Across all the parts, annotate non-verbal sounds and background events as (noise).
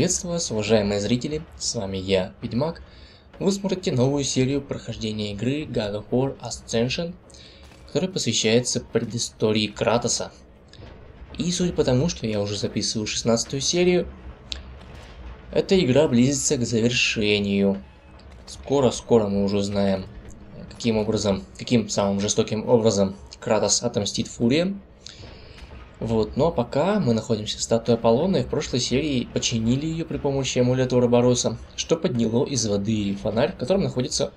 Приветствую вас, уважаемые зрители, с вами я, Ведьмак. Вы смотрите новую серию прохождения игры God of War Ascension, которая посвящается предыстории Кратоса. И судя по тому, что я уже записываю 16 серию, эта игра близится к завершению. Скоро-скоро мы уже узнаем, каким образом, каким самым жестоким образом Кратос отомстит Фуриям. Вот, но пока мы находимся в статуе Аполлона, и в прошлой серии починили ее при помощи амулета Уробороса, что подняло из воды фонарь, в котором находятся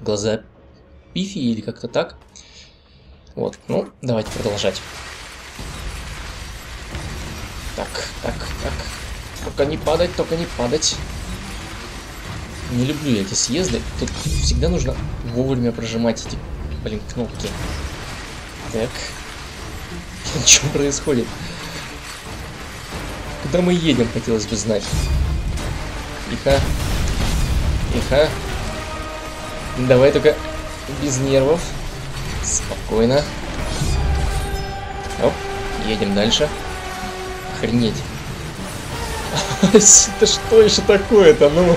глаза Пифи или как-то так. Вот, ну, давайте продолжать. Так, так, так. Только не падать, только не падать. Не люблю я эти съезды. Тут всегда нужно вовремя прожимать эти, блин, кнопки. Так. (laughs) Что происходит? Куда мы едем, хотелось бы знать. Тихо. Тихо. Давай только без нервов. Спокойно. Оп, едем дальше. Охренеть. (laughs) Это что еще такое-то? Ну,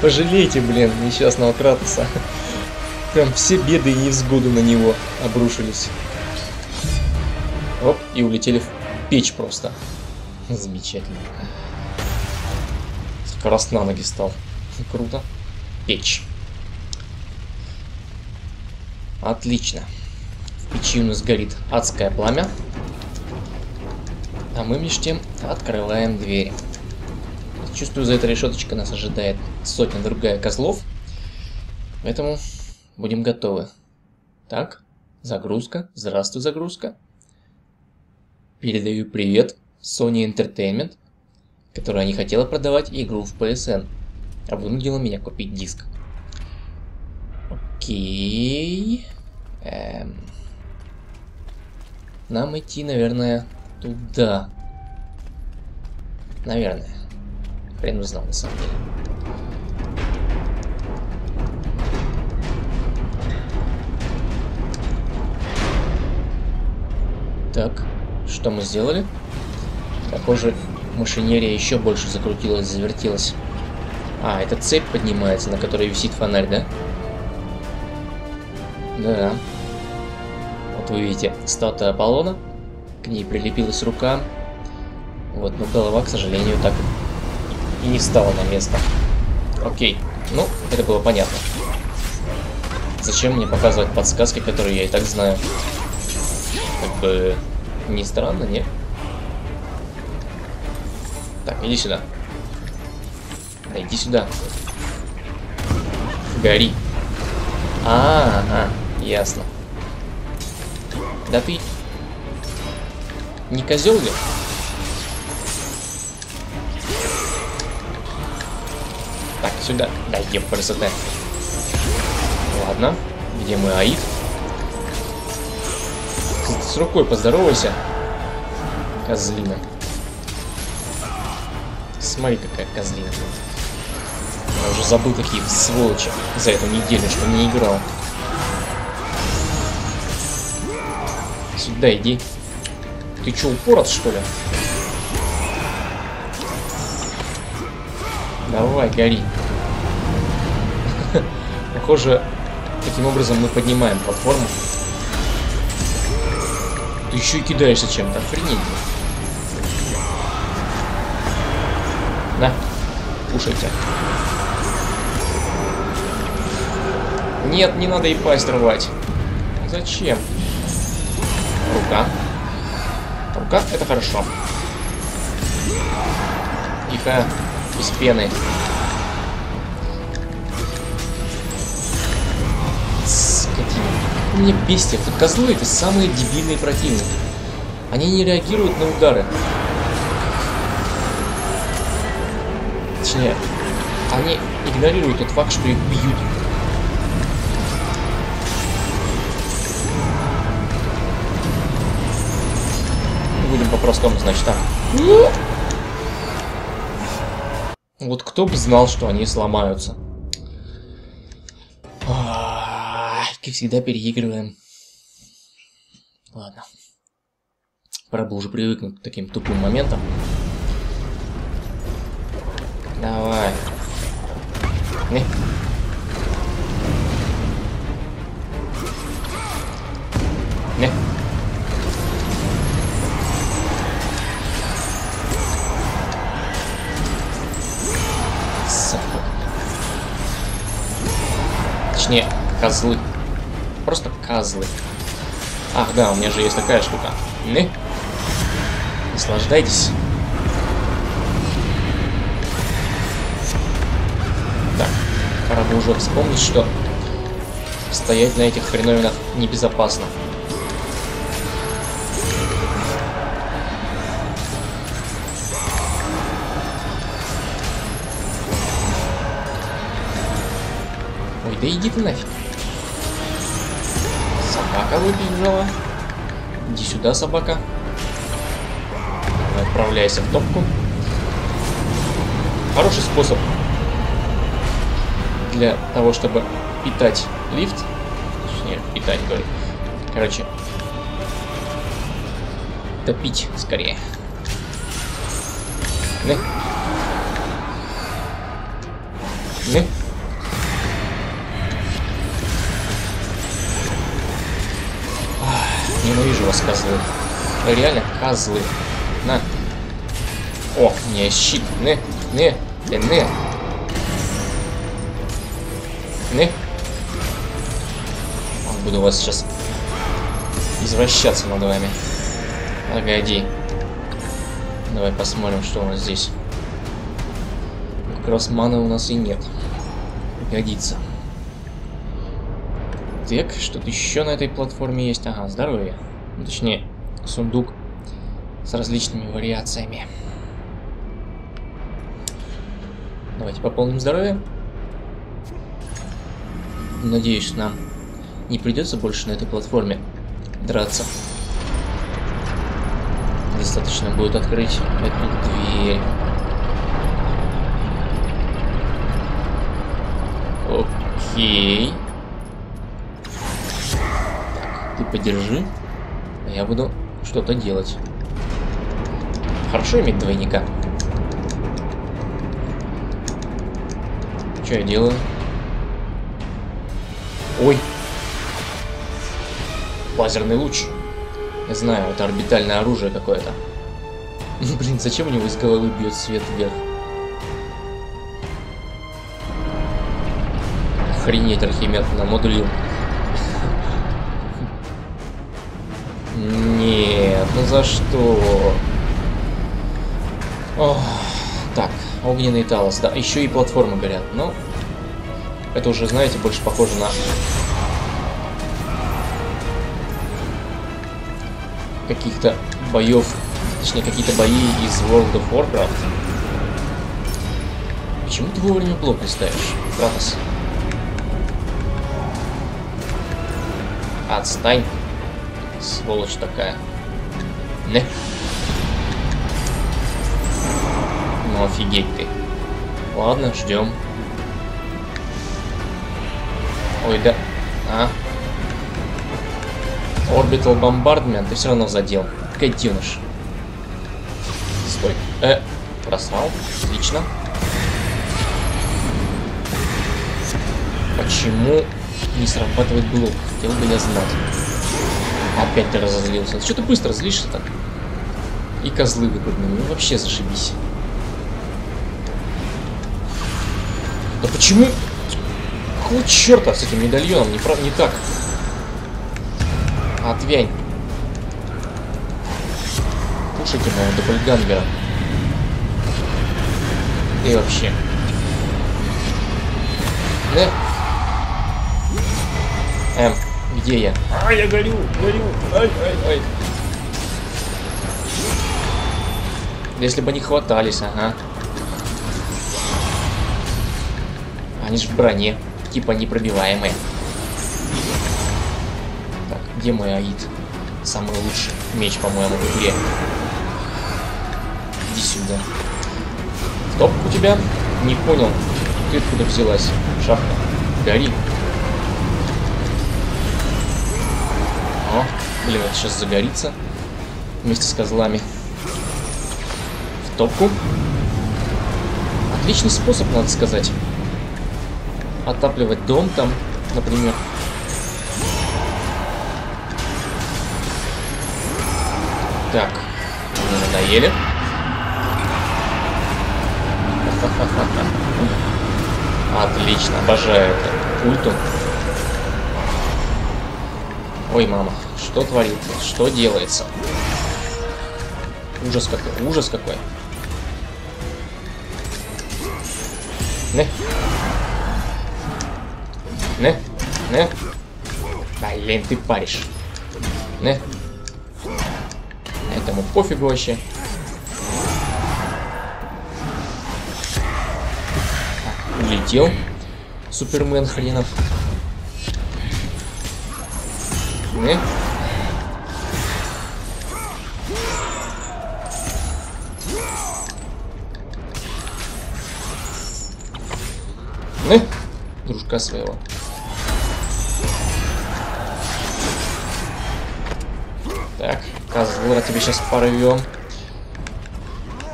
пожалейте, блин, несчастного Кратоса. Прям все беды и невзгоды на него обрушились. И улетели в печь просто. Замечательно. Как на ноги стал. Круто. Печь. Отлично. В печи у нас горит адское пламя. А мы между тем открываем дверь. Чувствую, за этой решеточкой нас ожидает сотня другая козлов. Поэтому будем готовы. Так, загрузка. Здравствуй, загрузка. Передаю привет Sony Entertainment, которая не хотела продавать игру в PSN, а вынудила меня купить диск. Окей. Эм. Нам идти, наверное, туда. Наверное. Хрен узнал, на самом деле. Так. Что мы сделали? Похоже, машинерия еще больше закрутилась, завертелась. А, это цепь поднимается, на которой висит фонарь, да? Да. Вот вы видите статуя Аполлона. К ней прилепилась рука. Вот, но голова, к сожалению, так и не встала на место. Окей. Ну, это было понятно. Зачем мне показывать подсказки, которые я и так знаю? Как бы... Не странно, не? Так, иди сюда. Да, иди сюда. Гори. А, а, ясно. Да ты не козел ли? Так, сюда. Да, еб красота. Ладно. Где мой Аид? С рукой поздоровайся. Козлина. Смотри, какая козлина. Я уже забыл, какие сволочи за эту неделю, что не играл. Сюда иди. Ты что, упорот, что ли? Давай, гори. (laughs) Похоже, таким образом мы поднимаем платформу. Ты еще и кидаешься чем-то. Охренеть. На, кушайте. Нет, не надо и пасть рвать. Зачем? Рука. Рука, это хорошо. Тихо, без пены. Мне бестия, тут козлы это самые дебильные противники. Они не реагируют на удары. Точнее, они игнорируют тот факт, что их бьют. Будем по-простому, значит, так. Вот кто бы знал, что они сломаются. Как всегда, переигрываем. Ладно. Пора бы уже привыкнуть к таким тупым моментам. Давай. Не. Не. Сука. Точнее, козлы. Просто козлы. Ах, да, у меня же есть такая штука. Не. Наслаждайтесь. Так, пора бы уже вспомнить, что стоять на этих хреновинах небезопасно. Ой, да иди ты нафиг. Собака выбежала. Иди сюда, собака. Отправляйся в топку. Хороший способ для того, чтобы питать лифт. Точнее, питать, говорю. Короче, топить скорее. Не. Не. Ненавижу вас, козлы. Реально козлы. На. О, есть щит. Не, не, не, не. Не. Буду вас сейчас извращаться над вами. Погоди. Давай посмотрим, что у нас здесь. Как раз маны у нас и нет. Годится. Так, что-то еще на этой платформе есть. Ага, здоровье. Ну, точнее, сундук с различными вариациями. Давайте пополним здоровье. Надеюсь, нам не придется больше на этой платформе драться. Достаточно будет открыть эту дверь. Окей. Так, ты подержи. Я буду что-то делать. Хорошо иметь двойника. Что я делаю? Ой. Лазерный луч. Я знаю, это орбитальное оружие какое-то. Блин, зачем у него из головы бьет свет вверх? Охренеть, Архимед намудрил. Нет, ну за что? Ох, так, огненный талос, да, еще и платформы горят, но это уже, знаете, больше похоже на каких-то боев, точнее какие-то бои из World of Warcraft. Почему ты вовремя блок не ставишь, Кратос? Отстань. Сволочь такая. Не. Ну офигеть ты. Ладно, ждем. Ой, да. А. Orbital Bombardment, ты все равно задел. Котеныш. Стой. Э, просрал. Отлично. Почему не срабатывает блок? Хотел бы я знать. Опять ты разозлился. Что ты быстро злишься так? И козлы выпрыгнули. Ну вообще зашибись. Да почему? Какого черта с этим медальоном? Не, прав... не так. Отвянь. Кушайте моего доppelгангера. И вообще. Да? Эм, где я? А, я горю, горю. Ай, ай, ай. Если бы не хватались, ага. Они же в броне, типа непробиваемые. Так, где мой Аид? Самый лучший меч, по-моему, в игре. Иди сюда. Стоп, у тебя? Не понял. Ты откуда взялась? Шапка. Гори. Блин, это сейчас загорится. Вместе с козлами. В топку. Отличный способ, надо сказать. Отапливать дом там, например. Так, мне надоели. (laughs) Отлично, обожаю это. Ульту. Ой, мама, что творится? Что делается? Ужас какой, ужас какой. Не. Не. Не. Блин, ты паришь. Не. Этому пофигу вообще. улетел. Супермен хренов. Не? Дружка своего. Так, козла тебе сейчас порвем.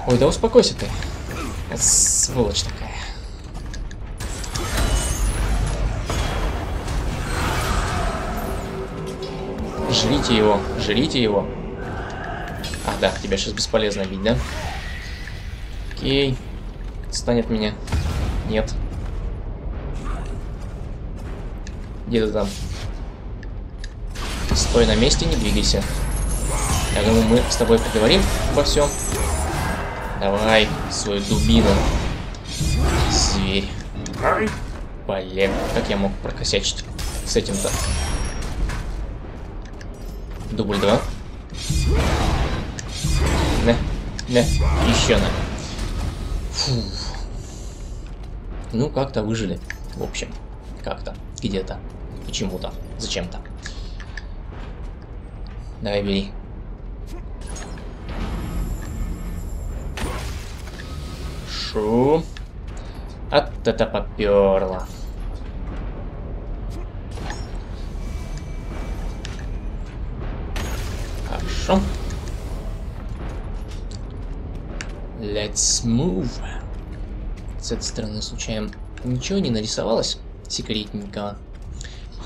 Ой, да успокойся ты. Сволочь такая. Жрите его, жрите его. А, да, тебя сейчас бесполезно бить, да? Окей. Станет меня. Нет. Где ты там? Стой на месте, не двигайся. Я думаю, мы с тобой поговорим обо всем. Давай свою дубину. Зверь. Блин, как я мог прокосячить с этим-то? Дубль 2. Не, не, еще на. Фу. Ну, как-то выжили. В общем, как-то, где-то, почему-то, зачем-то. Давай, бери. Шу. От это поперло. Хорошо. Let's move. С этой стороны случаем ничего не нарисовалось секретненького?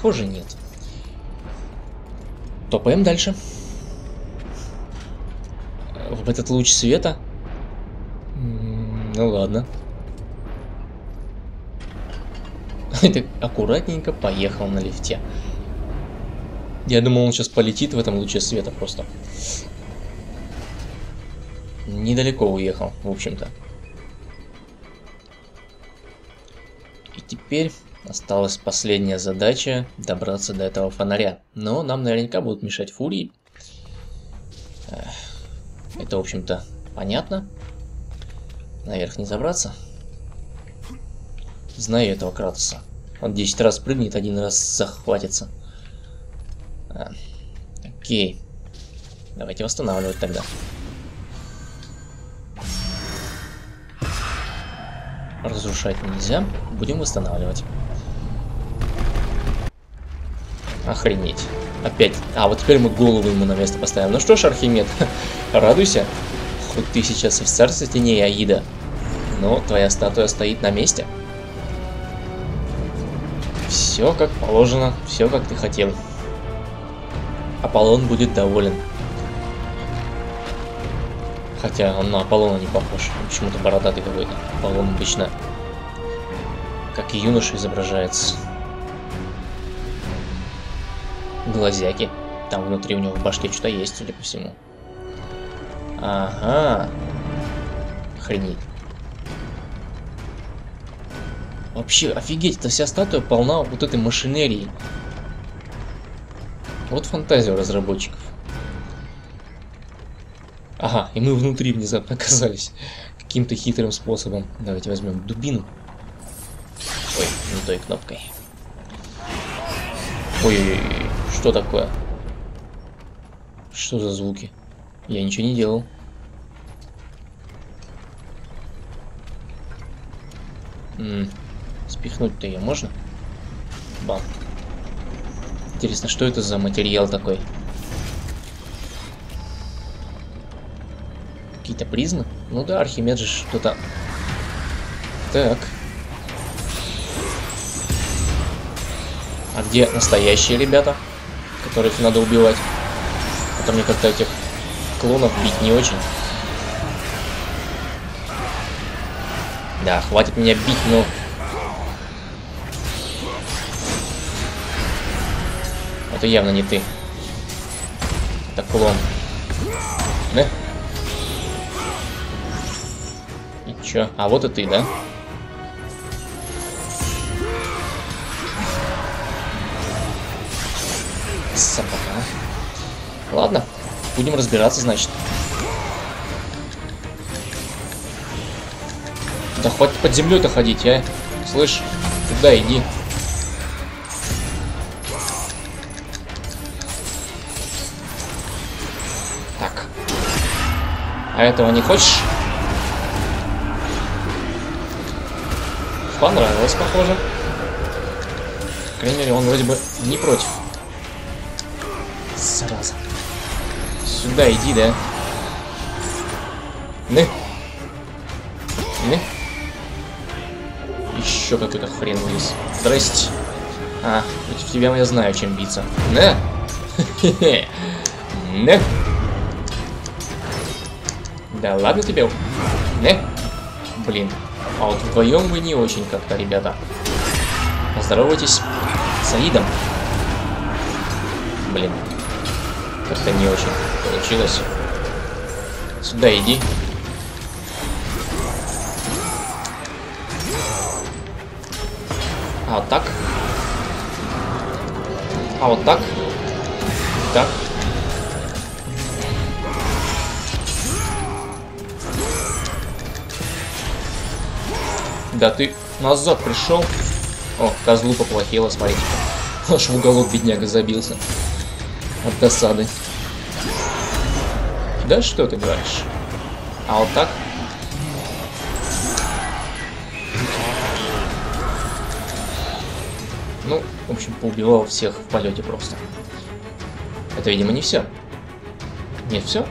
Похоже, нет. Топаем дальше. В этот луч света? Ну ладно. (laughs) Это аккуратненько поехал на лифте. Я думал, он сейчас полетит в этом луче света просто. Недалеко уехал, в общем-то. И теперь осталась последняя задача добраться до этого фонаря. Но нам наверняка будут мешать фурии. Это, в общем-то, понятно. Наверх не забраться. Знаю этого Кратоса. Он 10 раз прыгнет, один раз захватится. А, окей. Давайте восстанавливать тогда. Разрушать нельзя. Будем восстанавливать. Охренеть. Опять. А, вот теперь мы голову ему на место поставим. Ну что ж, Архимед, (laughs) радуйся. Хоть ты сейчас и в царстве теней, Аида. Но твоя статуя стоит на месте. Все как положено, все как ты хотел. Аполлон будет доволен. Хотя он на Аполлона не похож. Почему-то бородатый какой-то. Аполлон обычно как и юноша изображается. Глазяки. Там внутри у него в башке что-то есть, судя по всему. Ага. Охренеть. Вообще, офигеть, эта вся статуя полна вот этой машинерии. Вот фантазия у разработчиков. Ага, и мы внутри внезапно (laughs) оказались. Каким-то хитрым способом. Давайте возьмем дубину. Ой, не той кнопкой. Ой-ой-ой, что такое? Что за звуки? Я ничего не делал. Спихнуть-то ее можно? Бам. Интересно, что это за материал такой? Какие-то призмы? Ну да, Архимед же что-то Так. А где настоящие ребята, которых надо убивать? А то мне как-то этих клонов бить не очень. Да, хватит меня бить, ну... Это явно не ты. Это клон. Да? И чё? А вот и ты, да? Собака. Ладно, будем разбираться, значит. Да хватит под землей-то ходить, а? Слышь, туда иди. Так. А этого не хочешь? Понравилось, похоже. По крайней мере, он вроде бы не против. Сюда иди, да? Не. Не. Еще какой-то хрен вылез. Здрасте. А, против тебя я знаю, чем биться. Не. Не. (laughs) Да ладно тебе. Не. Блин. А вот вдвоем вы не очень как-то, ребята. Поздоровайтесь с Аидом. Как-то не очень получилось. Сюда иди. А вот так. А вот так. Так. Да ты назад пришел. О, козлу поплохело, смотрите. Аж в уголок бедняга забился. От досады. Да что ты говоришь? А вот так? Ну, в общем, поубивал всех в полете просто. Это, видимо, не все. Нет, все?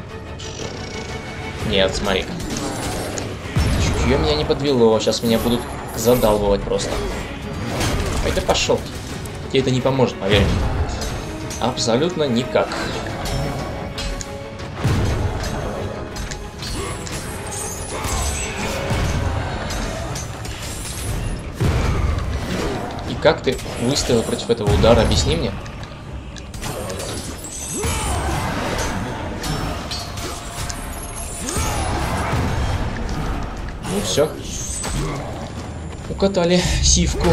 Нет, смотри-ка. Чутье меня не подвело. Сейчас меня будут задалбывать просто. Ай, да пошел. Тебе это не поможет, поверь. Абсолютно никак. И как ты выставил против этого удара? Объясни мне. Ну все. Укатали сивку.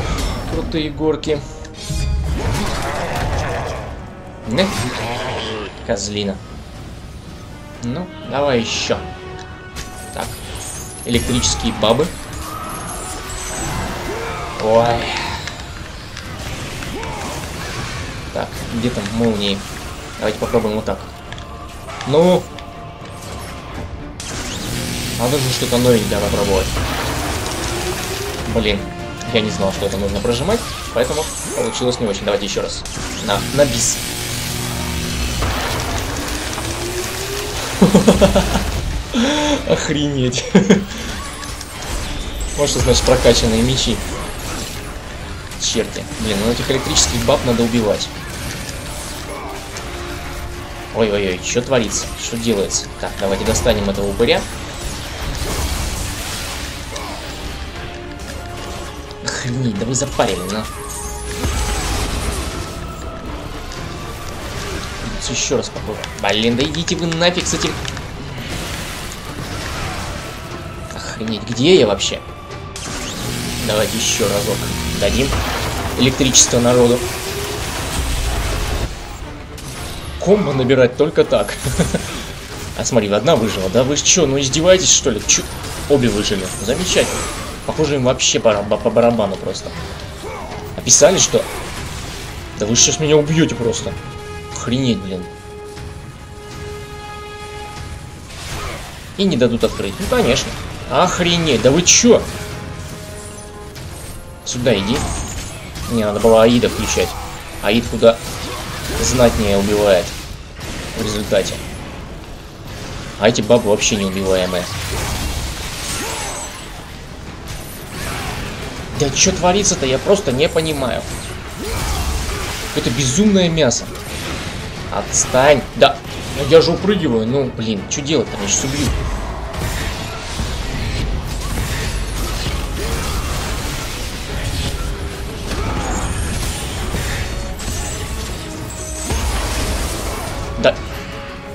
Крутые горки. Не. Козлина. Ну, давай еще. Так. Электрические бабы. Ой. Так, где там молнии? Давайте попробуем вот так. Ну. Надо же что-то новенькое попробовать. Блин, я не знал, что это нужно прожимать, поэтому получилось не очень. Давайте еще раз. На, на бис. (laughs) Охренеть. Вот что значит прокачанные мечи. Черти. Блин, ну этих электрических баб надо убивать. Ой-ой-ой, что творится? Что делается? Так, давайте достанем этого упыря. Охренеть, да вы запарили, ну. Еще раз похоже. Блин, да идите вы нафиг с этим. Охренеть, где я вообще? Давайте еще разок дадим электричество народу. Комбо набирать только так. (laughs) А смотри, одна выжила, да? Вы что, ну издеваетесь, что ли? Чё? Обе выжили. Замечательно. Похоже, им вообще по, по барабану просто. Описали, что... Да вы сейчас меня убьете просто. Охренеть, блин. И не дадут открыть. Ну, конечно. Охренеть, да вы чё? Сюда иди. Не, надо было Аида включать. Аид куда знатнее убивает в результате. А эти бабы вообще неубиваемые. Да что творится-то, я просто не понимаю. Это безумное мясо. Отстань. Да, я же упрыгиваю. Ну, блин, что делать-то? Я сейчас убью. Да.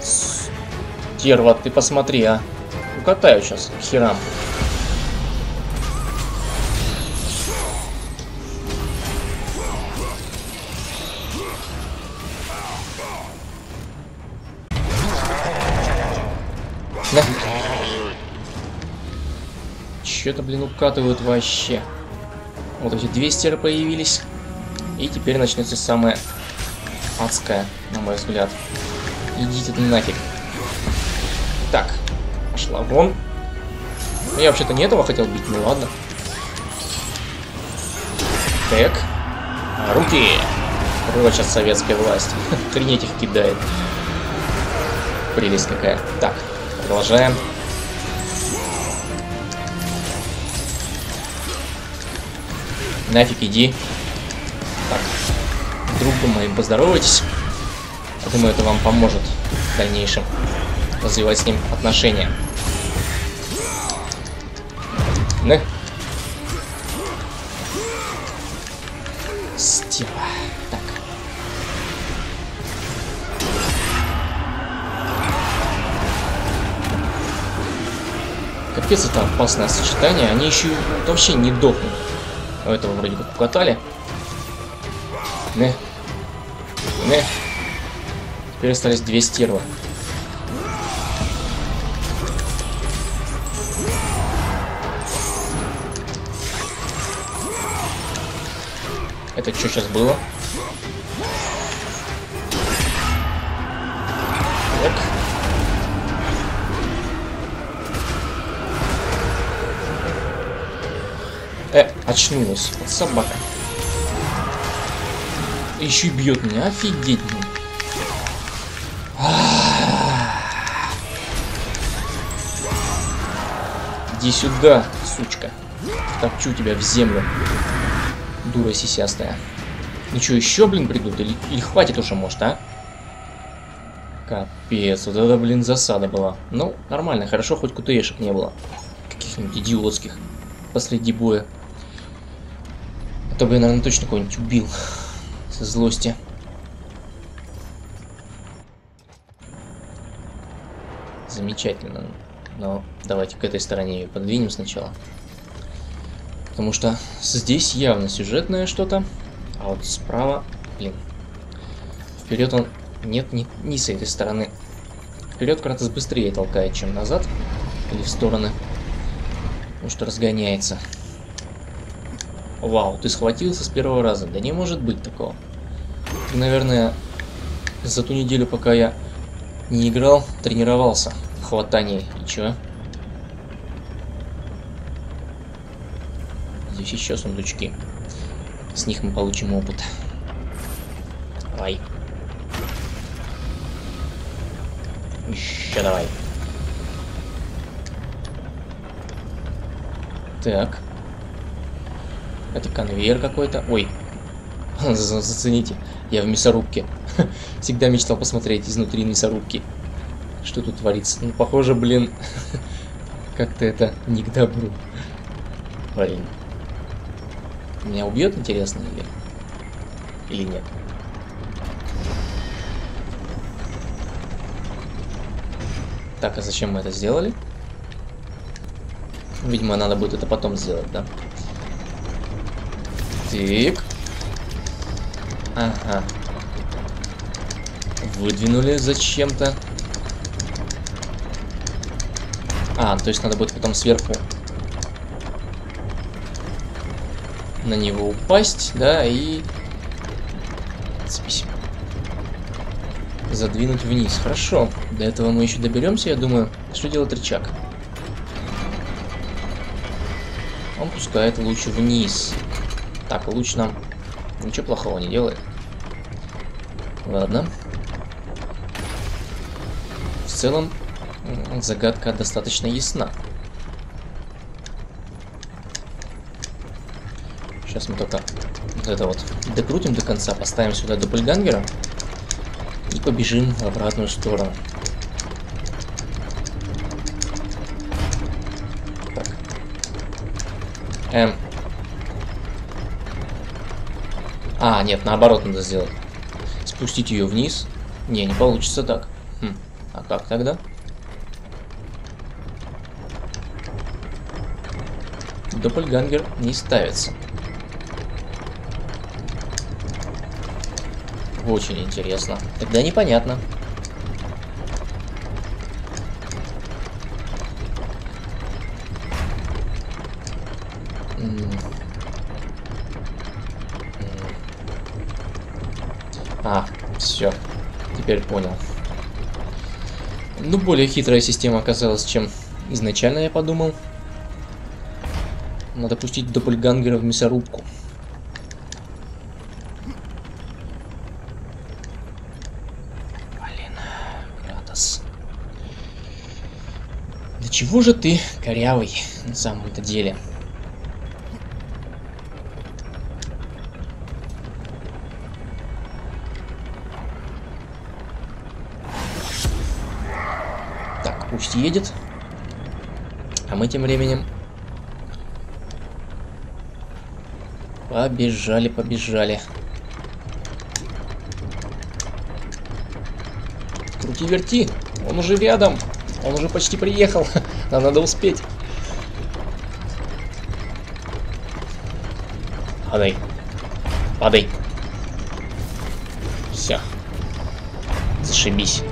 Стерва, ты посмотри, а. Укатаю сейчас к херам. Че-то, блин, укатывают вообще. Вот эти две стеры появились. И теперь начнется самое адское, на мой взгляд. Идите ты нафиг. Так, пошла вон. Ну, я вообще-то не этого хотел бить, ну ладно. Так. Руки! Вот сейчас советская власть. (laughs) Хренеть их кидает. Прелесть какая. Так, продолжаем. Нафиг иди. Так, другом моим поздоровайтесь. Думаю, это вам поможет в дальнейшем развивать с ним отношения. Да? Стерва. Так. Капец, это опасное сочетание. Они еще вообще не дохнут. У этого вроде как укатали. Не. Не. Теперь остались две стервы. Это что сейчас было? Очнулась. Вот собака. Еще и бьет меня. Офигеть. блин. Иди сюда, сучка. Топчу тебя в землю. Дура сисястая. Ну что, еще, блин, придут? Или, или хватит уже, может, а? Капец, вот это, блин, засада была. Ну, нормально, хорошо, хоть кутешек не было. Каких-нибудь идиотских. Посреди боя. То бы я, наверное, точно кого-нибудь убил. Со злости. Замечательно. Но давайте к этой стороне ее подвинем сначала. Потому что здесь явно сюжетное что-то. А вот справа, блин. Вперед он... Нет, не, не с этой стороны. Вперед Кратос быстрее толкает, чем назад. Или в стороны. Потому что разгоняется. Вау, ты схватился с первого раза. Да не может быть такого. Ты, наверное, за ту неделю, пока я не играл, тренировался в. И чё? Здесь еще сундучки. С них мы получим опыт. Давай. Еще давай. Так. Это конвейер какой-то. Ой. (laughs) Зацените. Я в мясорубке. (laughs) Всегда мечтал посмотреть изнутри мясорубки. Что тут творится? Ну, похоже, блин, (laughs) как-то это не к добру. Блин. Меня убьет, интересно, или... Или нет? Так, а зачем мы это сделали? Видимо, надо будет это потом сделать, да? Так. Ага. Выдвинули зачем-то. А, то есть надо будет потом сверху на него упасть, да, и задвинуть вниз. Хорошо. До этого мы еще доберемся, я думаю. Что делает рычаг? Он пускает луч вниз. Так, луч нам ничего плохого не делает. Ладно. В целом, загадка достаточно ясна. Сейчас мы только вот это вот докрутим до конца, поставим сюда дубльгангера и побежим в обратную сторону. Так. Эм. А, нет, наоборот надо сделать. Спустить ее вниз. Не, не получится так. Хм. А как тогда? Доппельгангер не ставится. Очень интересно. Тогда непонятно. А, все. Теперь понял. Ну, более хитрая система оказалась, чем изначально я подумал. Надо пустить Доппельгангера в мясорубку. Блин, Кратос. Да чего же ты корявый на самом-то деле? Так, пусть едет. А мы тем временем Побежали, побежали. Крути-верти. Он уже рядом. Он уже почти приехал. (laughs) Нам надо успеть. Падай. Падай. Все. Зашибись.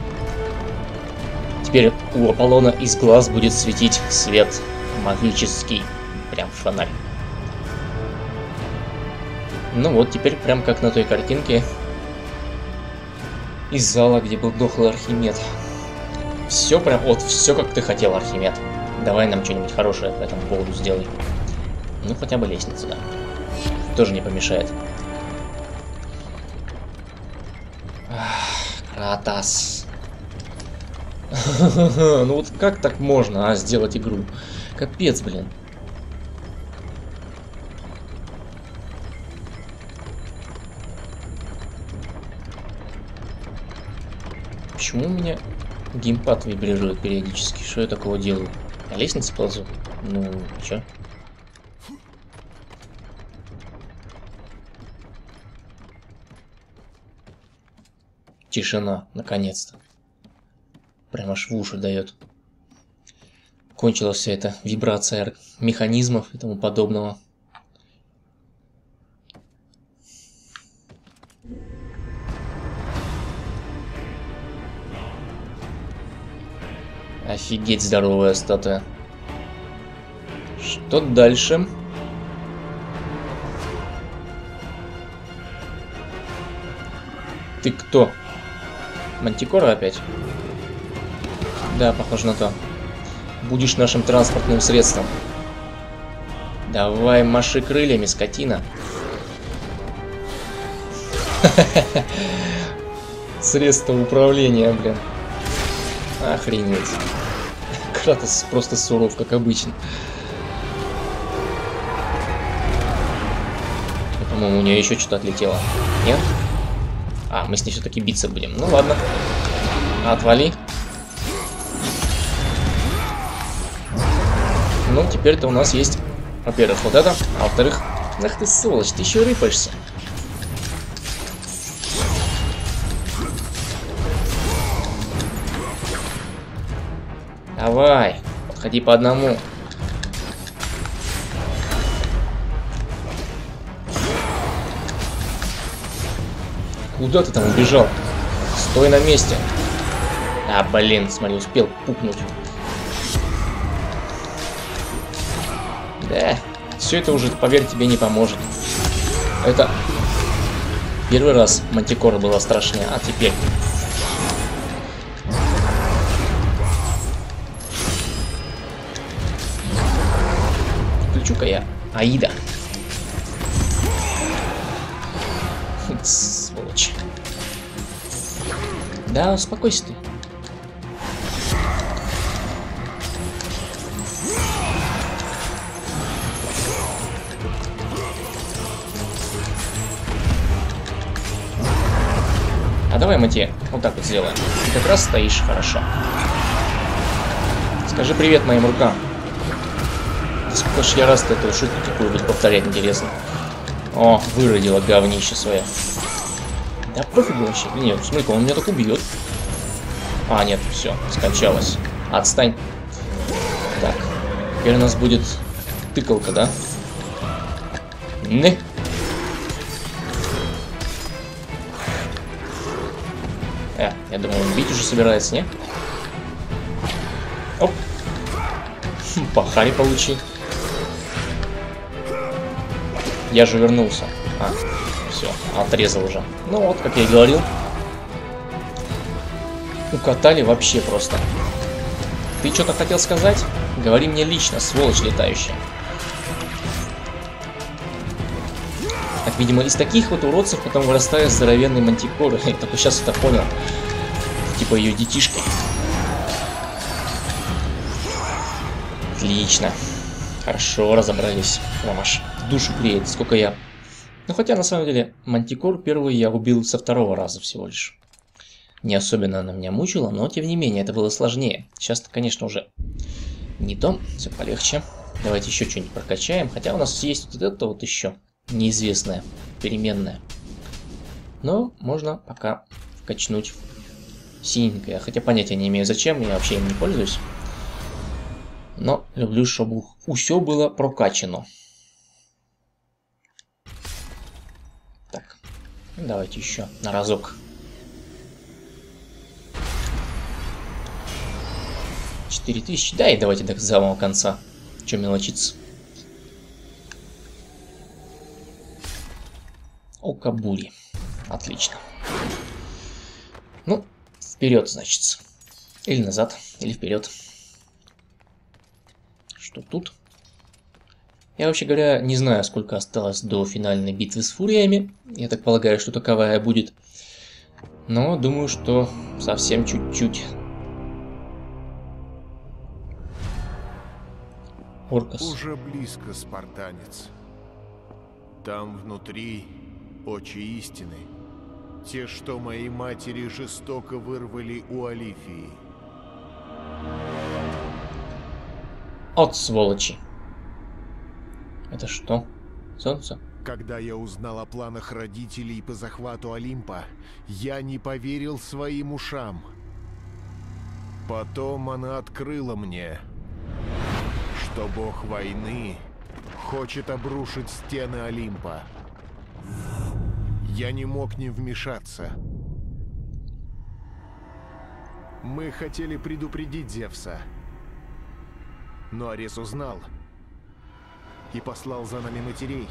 Теперь у Аполлона из глаз будет светить свет магический. Прям фонарь. Ну вот, теперь прям как на той картинке из зала, где был дохлый Архимед. Все прям, вот, все как ты хотел, Архимед. Давай нам что-нибудь хорошее по этому поводу сделай. Ну, хотя бы лестницу, да. Тоже не помешает. Кратас. (laughs) Ну вот как так можно, а, сделать игру? Капец, блин. Почему у меня геймпад вибрирует периодически? Что я такого делаю? На лестнице ползу? Ну, чё? Тишина, наконец-то. Прям аж в уши дает. Кончилась вся эта вибрация механизмов и тому подобного. Офигеть здоровая статуя. Что дальше? Ты кто? Мантикора опять? Да, похоже на то. Будешь нашим транспортным средством. Давай маши крыльями, скотина. (laughs) Средство управления, блин. Охренеть. Кратос просто суров, как обычно. По-моему, у нее еще что-то отлетело. Нет? А, мы с ней все-таки биться будем. Ну ладно. Отвали. Теперь-то у нас есть, во-первых, вот это, а во-вторых, ах ты сволочь, ты еще рыпаешься. Давай, подходи по одному. Куда ты там убежал? Стой на месте. А, блин, смотри, успел пукнуть. Да, все это уже, поверь, тебе не поможет. Это первый раз Мантикора была страшнее, а теперь Включу-ка я Аида. Сволочь. Да, успокойся ты. Давай мы тебе вот так вот сделаем. Ты как раз стоишь хорошо. Скажи привет моим рукам. Сколько ж я раз эту шутку такую буду повторять, интересно. О, выродила говнище свое. Да пофигу вообще. Нет, смотри, он меня так убьет. А, нет, все, скончалось. Отстань. Так, теперь у нас будет тыкалка, да? Не. Э, я думал, он бить уже собирается, не? Оп. Хм, получи. Я же вернулся. А, все, отрезал уже. Ну вот, как я и говорил. Укатали вообще просто. Ты что-то хотел сказать? Говори мне лично, сволочь летающая. Видимо, из таких вот уродцев потом вырастают здоровенные мантикоры. (laughs) Я только сейчас это понял. Типа ее детишки. Отлично. Хорошо разобрались. Прям аж душу греет, сколько я... Ну хотя на самом деле мантикор первый я убил со второго раза всего лишь. Не особенно она меня мучила, но тем не менее это было сложнее. сейчас конечно, уже не то, все полегче. Давайте еще что-нибудь прокачаем. Хотя у нас есть вот это вот еще неизвестное, переменное. Но можно пока качнуть синенькое. Хотя понятия не имею зачем, я вообще им не пользуюсь. Но люблю, чтобы все было прокачано. Так, давайте еще на разок. 4000. Да, и давайте до самого конца. Че мелочиться. Окабури. Отлично. Ну, вперед, значит. Или назад, или вперед. Что тут? Я, вообще говоря, не знаю, сколько осталось до финальной битвы с фуриями. Я так полагаю, что таковая будет. Но думаю, что совсем чуть-чуть. Оркас. Уже близко, спартанец. Там внутри очи истины. Те, что моей матери жестоко вырвали у Алифии. От сволочи. Это что? Солнце? Когда я узнал о планах родителей по захвату Олимпа, я не поверил своим ушам. Потом она открыла мне, что бог войны хочет обрушить стены Олимпа. Я не мог не вмешаться. Мы хотели предупредить Зевса. Но Арес узнал и послал за нами матерей.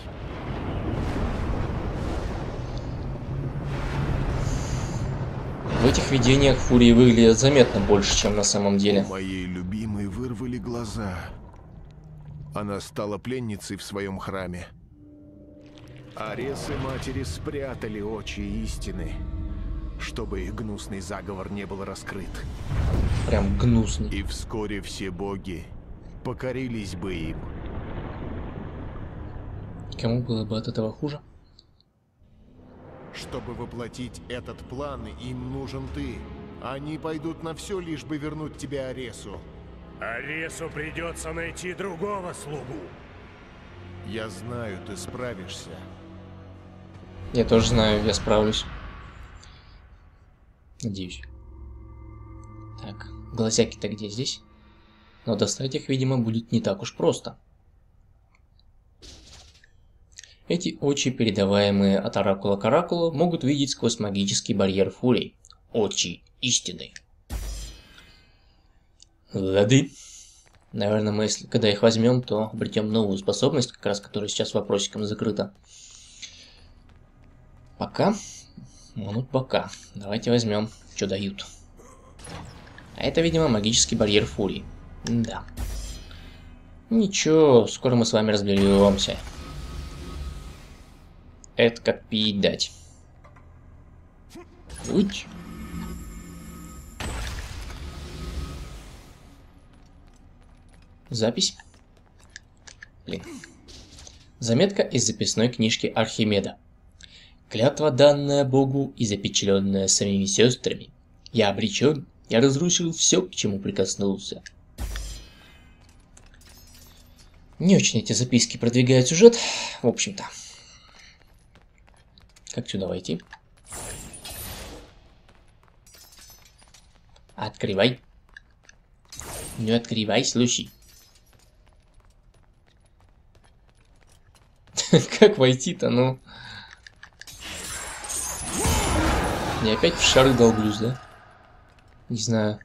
В этих видениях Фурии выглядят заметно больше, чем на самом деле. Моей любимой вырвали глаза. Она стала пленницей в своем храме. Аресы матери спрятали очи истины, чтобы их гнусный заговор не был раскрыт. Прям гнусный. И вскоре все боги покорились бы им. Кому было бы от этого хуже? Чтобы воплотить этот план, им нужен ты. Они пойдут на все, лишь бы вернуть тебе Аресу. Аресу придется найти другого слугу. Я знаю, ты справишься. Я тоже знаю, я справлюсь. Надеюсь. Так, глазяки-то где здесь? Но достать их, видимо, будет не так уж просто. Эти очи, передаваемые от оракула к оракулу, могут видеть сквозь магический барьер фурий. Очи истины. Лады. Наверное, мы, если когда их возьмем, то обретем новую способность, как раз которая сейчас вопросиком закрыта. Пока. Ну, пока. Давайте возьмем, что дают. А это, видимо, магический барьер фурии. Да. Ничего, скоро мы с вами разберемся. Это как пить дать. Уть. Запись. Блин. Заметка из записной книжки Архимеда. Клятва, данная Богу и запечатленная самими сестрами. Я обречен, я разрушил все, к чему прикоснулся. Не очень эти записки продвигают сюжет, в общем-то. Как сюда войти? Открывай. Не открывай, слушай. (laughs) Как войти-то, ну? Не опять в шары долблюсь, да? Не знаю.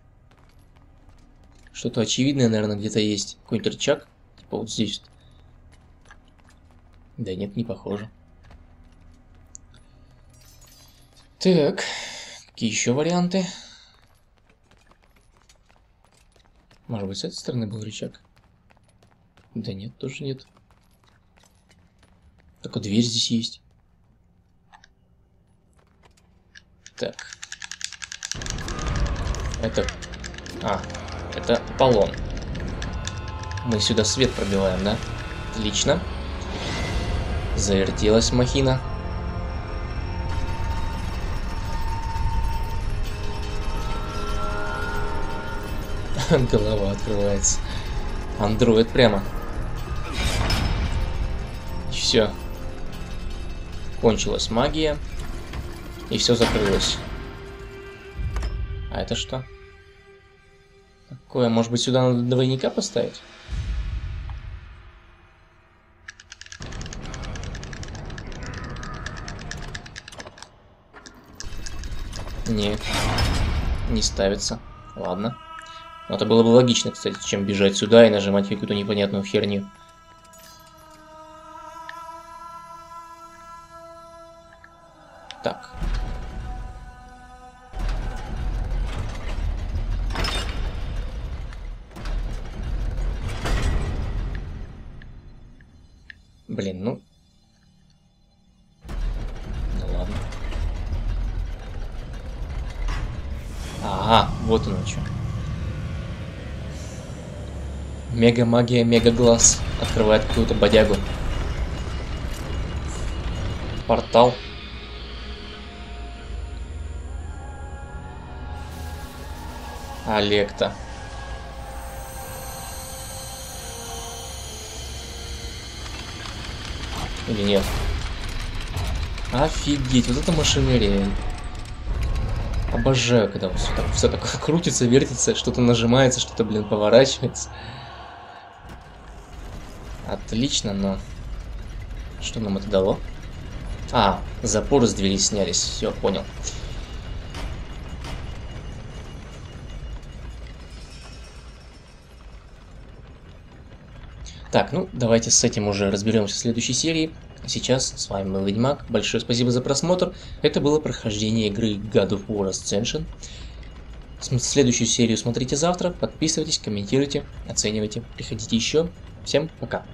Что-то очевидное, наверное, где-то есть. Какой-нибудь рычаг. Типа вот здесь. Да нет, не похоже. Так. Какие еще варианты? Может быть, с этой стороны был рычаг? Да нет, тоже нет. Только дверь здесь есть. Так. Это... А, это Аполлон. Мы сюда свет пробиваем, да? Отлично. Завертелась махина. (laughs) Голова открывается. Андроид прямо. Все. Кончилась магия. И все закрылось. А это что? Такое, может быть, сюда надо двойника поставить? Нет, не ставится. Ладно. Но это было бы логично, кстати, чем бежать сюда и нажимать какую-то непонятную херню. Что. Мега магия, мега глаз. Открывает какую-то бодягу. Портал. Олекта. Или нет? Офигеть, вот это машинерия. Обожаю, когда все, так, все такое (laughs) крутится, вертится, что-то нажимается, что-то, блин, поворачивается. Отлично, но... Что нам это дало? А, запоры с двери снялись, все, понял. Так, ну давайте с этим уже разберемся в следующей серии. Сейчас с вами был Ведьмак. Большое спасибо за просмотр. Это было прохождение игры God of War Ascension. Следующую серию смотрите завтра. Подписывайтесь, комментируйте, оценивайте. Приходите еще. Всем пока.